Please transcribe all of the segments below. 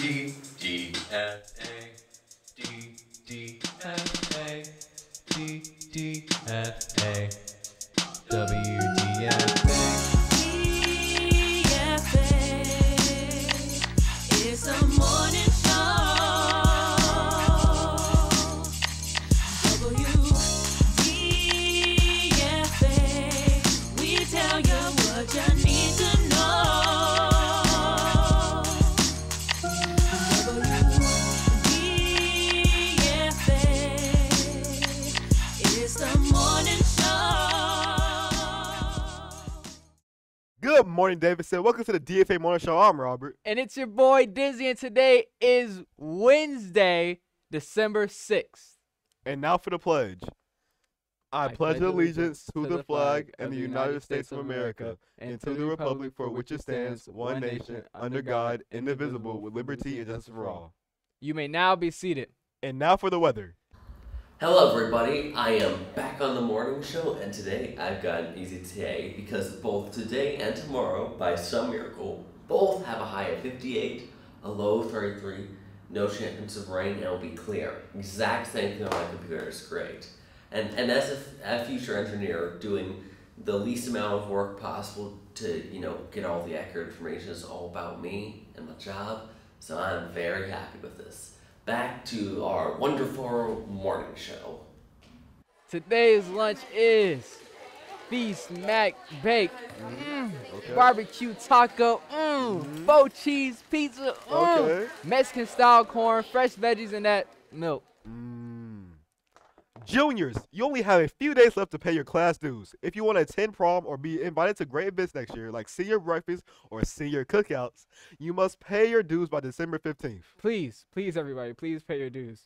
D D F A D D F A D D F A W D F morning, Davidson. Welcome to the DFA Morning Show. I'm Robert. And it's your boy Dizzy, and today is Wednesday, December 6th. And now for the pledge. I, pledge allegiance to the flag and the United States of America and to the republic for which it stands, one nation, under God, indivisible, with liberty and justice for all. You may now be seated. And now for the weather. Hello, everybody. I am back on the morning show, and today I've got an easy day because both today and tomorrow, by some miracle, both have a high of 58, a low of 33, no chance of rain, and it'll be clear. Exact same thing on my computer is great. And and as a, a future engineer, doing the least amount of work possible to you know get all the accurate information is all about me and my job. So I'm very happy with this. Back to our wonderful morning show. Today's lunch is Feast Mac Bake, mm, barbecue taco, mm, faux cheese pizza, mm, Okay. Mexican style corn, fresh veggies, and that milk. Juniors, you only have a few days left to pay your class dues. If you want to attend prom or be invited to great events next year, like senior breakfast or senior cookouts, you must pay your dues by December 15th. Please, please, everybody, please pay your dues.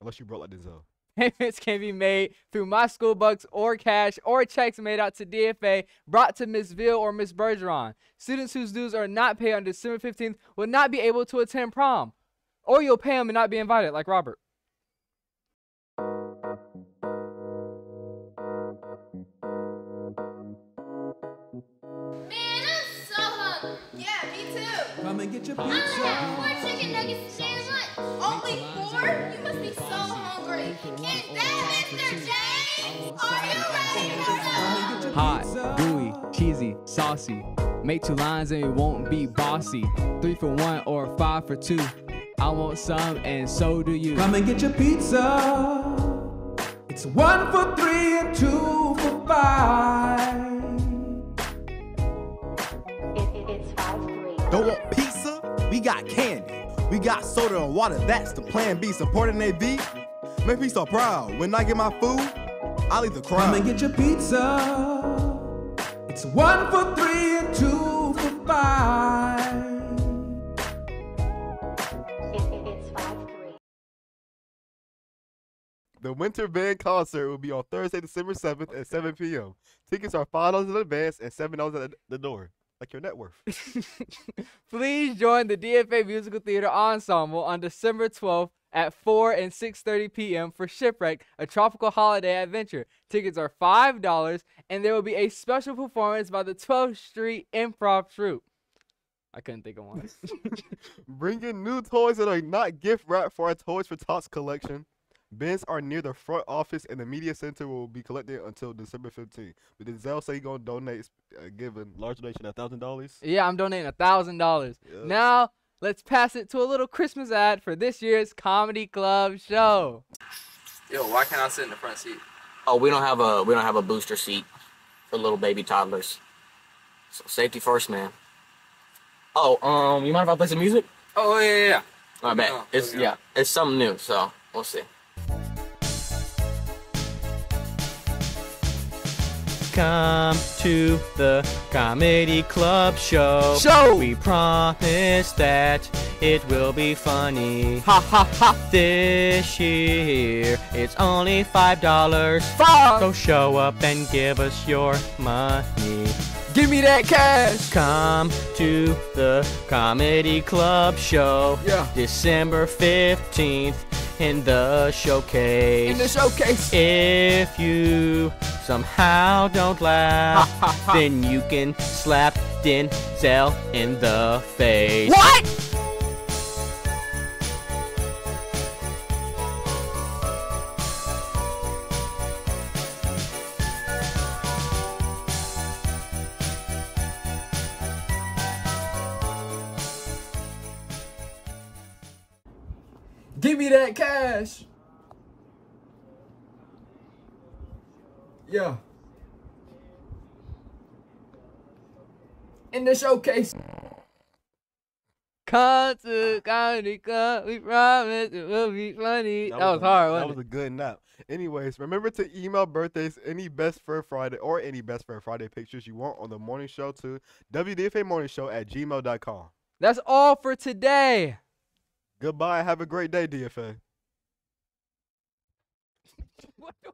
Unless you broke like Denzel. Payments can be made through MySchoolBucks or cash or checks made out to DFA brought to Ms. Ville or Ms. Bergeron. Students whose dues are not paid on December 15th will not be able to attend prom. Or you'll pay them and not be invited, like Robert. Come and get your I'm have four chicken nuggets today at lunch. Only four? You must be so hungry. Is that Mr. James? Are you ready to Come and get your Hot, gooey, cheesy, saucy. Make two lines and it won't be bossy. Three for one or five for two. I want some and so do you. Come and get your pizza. It's one for three and two for five. Don't want pizza? We got candy. We got soda and water. That's the plan B. Supporting AB. Make me so proud. When I get my food, I'll eat the crowd. Come and get your pizza. It's one for three and two for five. It's five three. The Winter Band concert will be on Thursday, December 7th at 7 p.m. Tickets are $5 in advance and $7 at the door, like your net worth. Please join the DFA Musical Theater Ensemble on December 12th at 4 and 6:30 p.m. for Shipwreck, a tropical holiday adventure. Tickets are $5 and there will be a special performance by the 12th Street Improv Troupe. I couldn't think of one. Bring in new toys that are not gift wrapped for our Toys for Tots collection. Bins are near the front office and the media center will be collected until December 15th. But Denzel say he gonna donate, uh, give a large donation of thousand dollars. yeah, I'm donating a thousand dollars. Yep. Now let's pass it to a little Christmas ad for this year's comedy club show. Yo, why can't I sit in the front seat? Oh, we don't have a we don't have a booster seat for little baby toddlers. So safety first, man. Oh, um, you mind if I play some music? Oh yeah, yeah, yeah. I bet Oh, it's okay. yeah, it's something new. So we'll see. Come to the comedy club show. Show! We promise that it will be funny. Ha ha ha! This year it's only five dollars. Five! So show up and give us your money. Give me that cash! Come to the comedy club show. Yeah. December 15th in the showcase. In the showcase. If you somehow don't laugh, then you can slap Denzel in the face. What? Give me that cash! Yeah. In the showcase. Come to comedy club. We promise it will be funny. That, was a- hard. That Wasn't was it? a good nap. Anyways, remember to email birthdays, any best for Friday or any best for Friday pictures you want on the morning show to WDFA morning show at gmail.com. That's all for today. Goodbye. Have a great day, DFA. What the